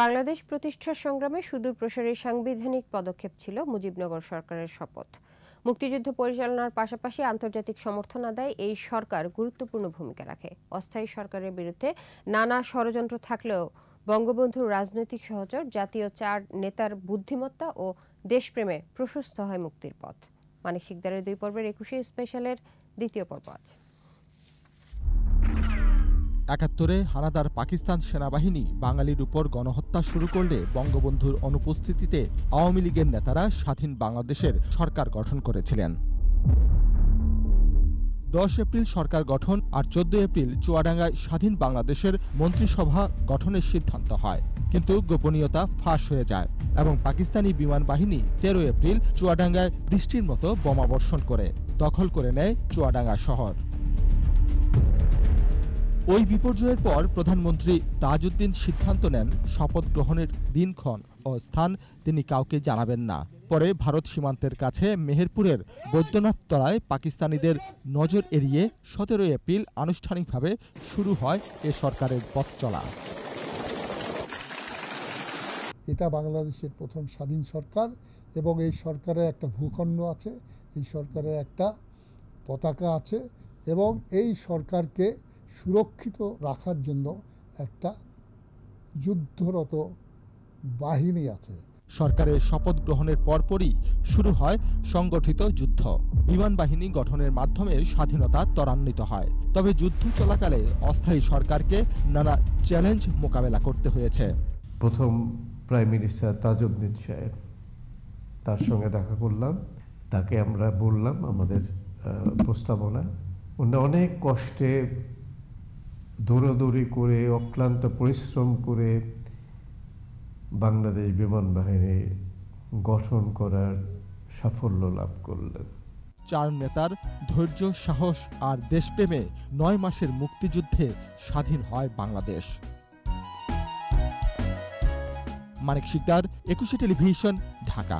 বাংলাদেশ প্রতিষ্ঠার সংগ্রামে সুদূর প্রসারী সাংবিধানিক পদক্ষেপ ছিল মুজিবনগর সরকারের শপথ। মুক্তিযুদ্ধ পরিচালনার পাশাপাশি আন্তর্জাতিক সমর্থন আদায় এই সরকার গুরুত্বপূর্ণ ভূমিকা রাখে। অস্থায়ী সরকারের বিরুদ্ধে নানা ষড়যন্ত্র থাকলেও বঙ্গবন্ধুর রাজনৈতিক সহচর, জাতীয় চার নেতার বুদ্ধিমত্তা ও দেশপ্রেমে প্রশস্ত হয় মুক্তির পথ। মানিক শিকদারের দুই পর্বের একুশে স্পেশালের দ্বিতীয় পর্ব আছে একাত্তরে হানাদার পাকিস্তান সেনাবাহিনী বাঙালির উপর গণহত্যা শুরু করলে বঙ্গবন্ধুর অনুপস্থিতিতে আওয়ামী লীগের নেতারা স্বাধীন বাংলাদেশের সরকার গঠন করেছিলেন। দশ এপ্রিল সরকার গঠন আর চোদ্দ এপ্রিল চুয়াডাঙ্গায় স্বাধীন বাংলাদেশের মন্ত্রিসভা গঠনের সিদ্ধান্ত হয়। কিন্তু গোপনীয়তা ফাঁস হয়ে যায় এবং পাকিস্তানি বিমান বাহিনী তেরো এপ্রিল চুয়াডাঙ্গায় বৃষ্টির মতো বোমাবর্ষণ করে, দখল করে নেয় চুয়াডাঙ্গা শহর। ওই বিপর্যয়ের পর প্রধানমন্ত্রী তাজউদ্দিন সিদ্ধান্ত নেন শপথ গ্রহণের দিনক্ষণ ও স্থান তিনি কাউকে জানাবেন না। পরে ভারত সীমান্তের কাছে মেহেরপুরের বৈদ্যনাথ তলায় পাকিস্তানিদের নজর এড়িয়ে সতেরোই এপ্রিল আনুষ্ঠানিকভাবে শুরু হয় এ সরকারের পথ চলা। এটা বাংলাদেশের প্রথম স্বাধীন সরকার এবং এই সরকারের একটা ভূখণ্ড আছে, এই সরকারের একটা পতাকা আছে এবং এই সরকারকে সুরক্ষিত রাখার জন্য একটা যুদ্ধরত বাহিনী আছে। সরকারের শপথ গ্রহণের পরপরই শুরু হয় সংগঠিত যুদ্ধ। বিমান বাহিনী গঠনের মাধ্যমে স্বাধীনতা ত্বরান্বিত হয়। তবে যুদ্ধ চলাকালে অস্থায়ী সরকারকে নানা চ্যালেঞ্জ মোকাবেলা করতে হয়েছে। প্রথম প্রাইম মিনিস্টার তাজউদ্দিন সাহেব তার সঙ্গে দেখা করলাম। তাকে আমরা বললাম আমাদের প্রস্তাবনা। উনি অনেক কষ্টে দৌড়াদৌড়ি করে, অক্লান্ত পরিশ্রম করে বাংলাদেশ বিমান বাহিনী গঠন করার সাফল্য লাভ করলেন। চার নেতার ধৈর্য, সাহস আর দেশপ্রেমে নয় মাসের মুক্তিযুদ্ধে স্বাধীন হয় বাংলাদেশ। মানিক শিকদার, একুশে টেলিভিশন, ঢাকা।